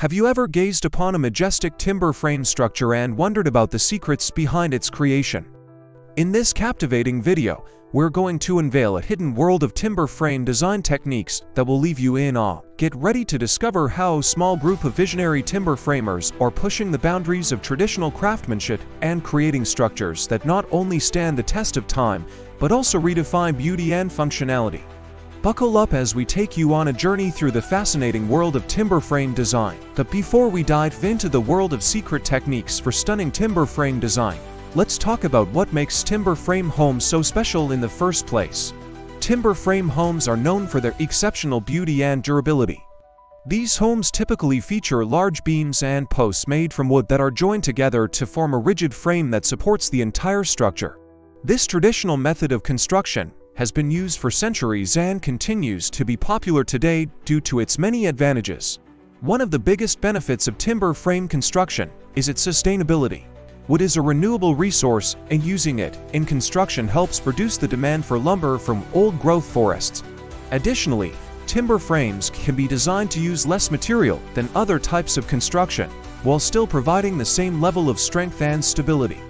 Have you ever gazed upon a majestic timber frame structure and wondered about the secrets behind its creation? In this captivating video, we're going to unveil a hidden world of timber frame design techniques that will leave you in awe. Get ready to discover how a small group of visionary timber framers are pushing the boundaries of traditional craftsmanship and creating structures that not only stand the test of time, but also redefine beauty and functionality. Buckle up as we take you on a journey through the fascinating world of timber frame design. But before we dive into the world of secret techniques for stunning timber frame design, let's talk about what makes timber frame homes so special in the first place. Timber frame homes are known for their exceptional beauty and durability. These homes typically feature large beams and posts made from wood that are joined together to form a rigid frame that supports the entire structure. This traditional method of construction has been used for centuries and continues to be popular today due to its many advantages. One of the biggest benefits of timber frame construction is its sustainability. Wood is a renewable resource and using it in construction helps reduce the demand for lumber from old-growth forests. Additionally, timber frames can be designed to use less material than other types of construction, while still providing the same level of strength and stability.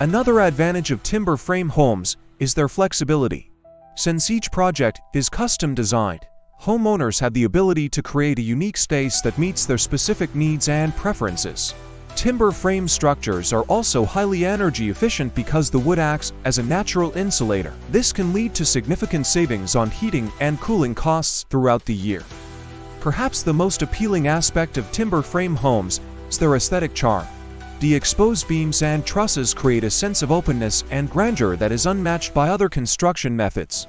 Another advantage of timber frame homes is their flexibility. Since each project is custom designed, homeowners have the ability to create a unique space that meets their specific needs and preferences. Timber frame structures are also highly energy efficient because the wood acts as a natural insulator. This can lead to significant savings on heating and cooling costs throughout the year. Perhaps the most appealing aspect of timber frame homes is their aesthetic charm. The exposed beams and trusses create a sense of openness and grandeur that is unmatched by other construction methods.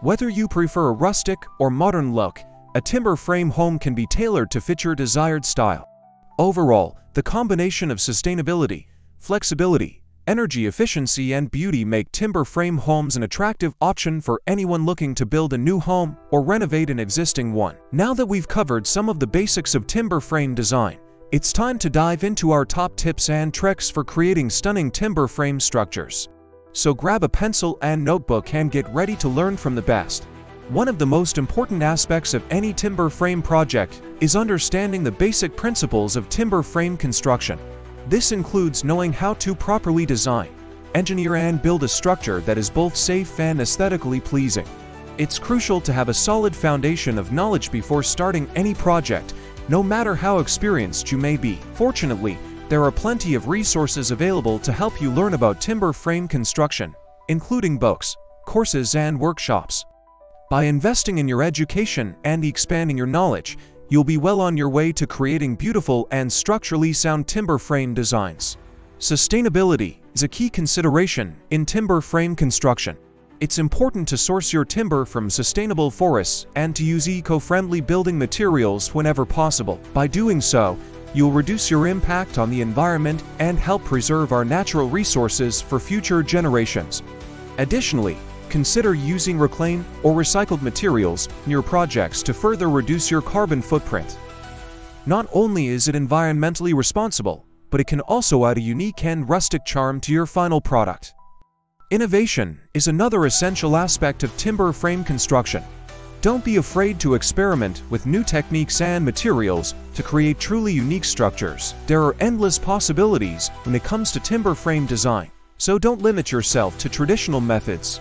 Whether you prefer a rustic or modern look, a timber frame home can be tailored to fit your desired style. Overall, the combination of sustainability, flexibility, energy efficiency and beauty make timber frame homes an attractive option for anyone looking to build a new home or renovate an existing one. Now that we've covered some of the basics of timber frame design, it's time to dive into our top tips and tricks for creating stunning timber frame structures. So grab a pencil and notebook and get ready to learn from the best. One of the most important aspects of any timber frame project is understanding the basic principles of timber frame construction. This includes knowing how to properly design, engineer and build a structure that is both safe and aesthetically pleasing. It's crucial to have a solid foundation of knowledge before starting any project no matter how experienced you may be. Fortunately, there are plenty of resources available to help you learn about timber frame construction, including books, courses and workshops. By investing in your education and expanding your knowledge, you'll be well on your way to creating beautiful and structurally sound timber frame designs. Sustainability is a key consideration in timber frame construction. It's important to source your timber from sustainable forests and to use eco-friendly building materials whenever possible. By doing so, you'll reduce your impact on the environment and help preserve our natural resources for future generations. Additionally, consider using reclaimed or recycled materials in your projects to further reduce your carbon footprint. Not only is it environmentally responsible, but it can also add a unique and rustic charm to your final product. Innovation is another essential aspect of timber frame construction. Don't be afraid to experiment with new techniques and materials to create truly unique structures. There are endless possibilities when it comes to timber frame design, so don't limit yourself to traditional methods.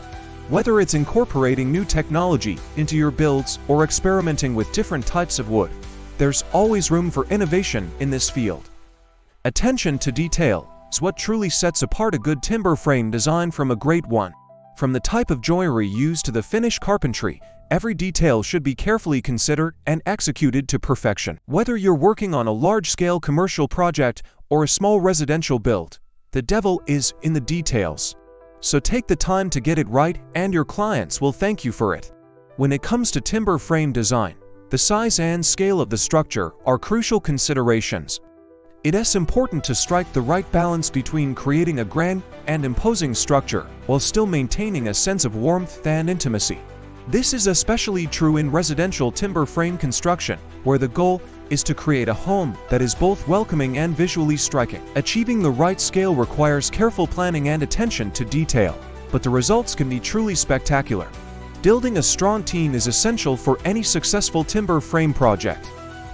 Whether it's incorporating new technology into your builds or experimenting with different types of wood, there's always room for innovation in this field. Attention to detail is what truly sets apart a good timber frame design from a great one. From the type of joinery used to the finish carpentry, every detail should be carefully considered and executed to perfection. Whether you're working on a large-scale commercial project or a small residential build, the devil is in the details. So take the time to get it right and your clients will thank you for it. When it comes to timber frame design, the size and scale of the structure are crucial considerations. It is important to strike the right balance between creating a grand and imposing structure while still maintaining a sense of warmth and intimacy. This is especially true in residential timber frame construction, where the goal is to create a home that is both welcoming and visually striking. Achieving the right scale requires careful planning and attention to detail, but the results can be truly spectacular. Building a strong team is essential for any successful timber frame project.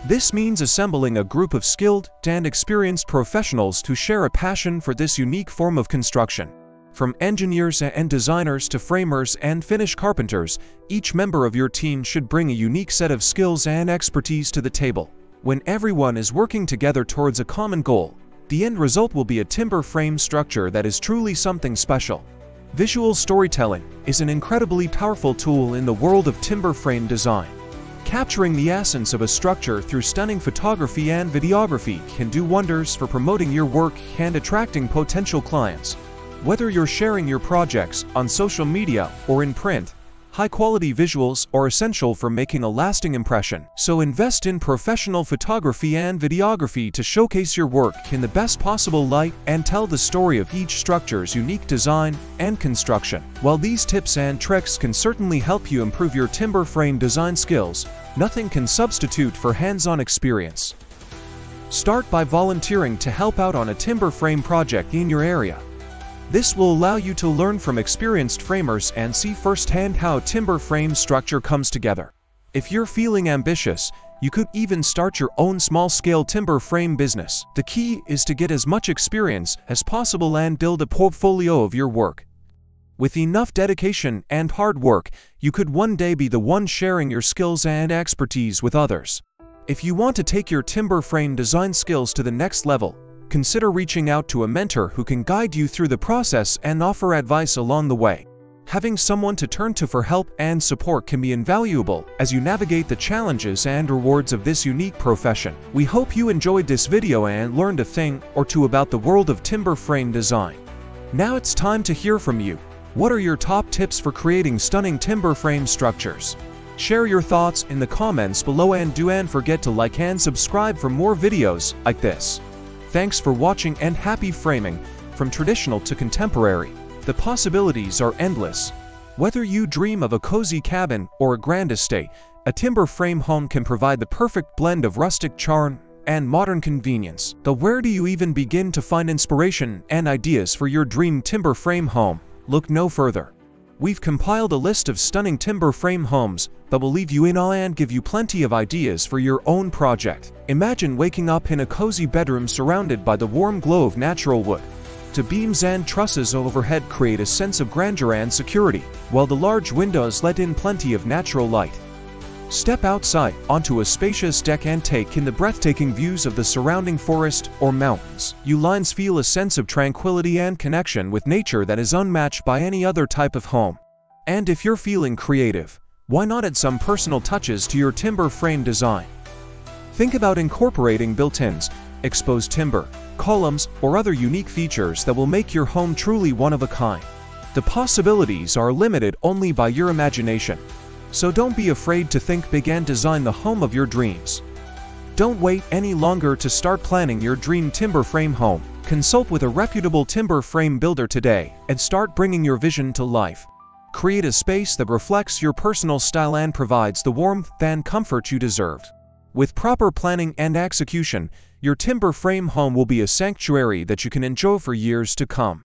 This means assembling a group of skilled and experienced professionals to share a passion for this unique form of construction. From engineers and designers to framers and finish carpenters, each member of your team should bring a unique set of skills and expertise to the table. When everyone is working together towards a common goal, the end result will be a timber frame structure that is truly something special. Visual storytelling is an incredibly powerful tool in the world of timber frame design. Capturing the essence of a structure through stunning photography and videography can do wonders for promoting your work and attracting potential clients. Whether you're sharing your projects on social media or in print, High-quality visuals are essential for making a lasting impression, so invest in professional photography and videography to showcase your work in the best possible light and tell the story of each structure's unique design and construction. While these tips and tricks can certainly help you improve your timber frame design skills, nothing can substitute for hands-on experience. Start by volunteering to help out on a timber frame project in your area. This will allow you to learn from experienced framers and see firsthand how timber frame structure comes together. If you're feeling ambitious, you could even start your own small-scale timber frame business. The key is to get as much experience as possible and build a portfolio of your work. With enough dedication and hard work, you could one day be the one sharing your skills and expertise with others. If you want to take your timber frame design skills to the next level, consider reaching out to a mentor who can guide you through the process and offer advice along the way. Having someone to turn to for help and support can be invaluable as you navigate the challenges and rewards of this unique profession. We hope you enjoyed this video and learned a thing or two about the world of timber frame design. Now it's time to hear from you. What are your top tips for creating stunning timber frame structures? Share your thoughts in the comments below and do not forget to like and subscribe for more videos like this. Thanks for watching and happy framing, from traditional to contemporary. The possibilities are endless. Whether you dream of a cozy cabin or a grand estate, a timber frame home can provide the perfect blend of rustic charm and modern convenience. But where do you even begin to find inspiration and ideas for your dream timber frame home? Look no further. We've compiled a list of stunning timber frame homes that will leave you in awe and give you plenty of ideas for your own project. Imagine waking up in a cozy bedroom surrounded by the warm glow of natural wood. The beams and trusses overhead create a sense of grandeur and security, while the large windows let in plenty of natural light. Step outside onto a spacious deck and take in the breathtaking views of the surrounding forest or mountains. You lines feel a sense of tranquility and connection with nature that is unmatched by any other type of home. And if you're feeling creative, why not add some personal touches to your timber frame design? Think about incorporating built-ins, exposed timber, columns, or other unique features that will make your home truly one of a kind. The possibilities are limited only by your imagination. So don't be afraid to think big and design the home of your dreams. Don't wait any longer to start planning your dream timber frame home. Consult with a reputable timber frame builder today and start bringing your vision to life. Create a space that reflects your personal style and provides the warmth and comfort you deserve. With proper planning and execution, your timber frame home will be a sanctuary that you can enjoy for years to come.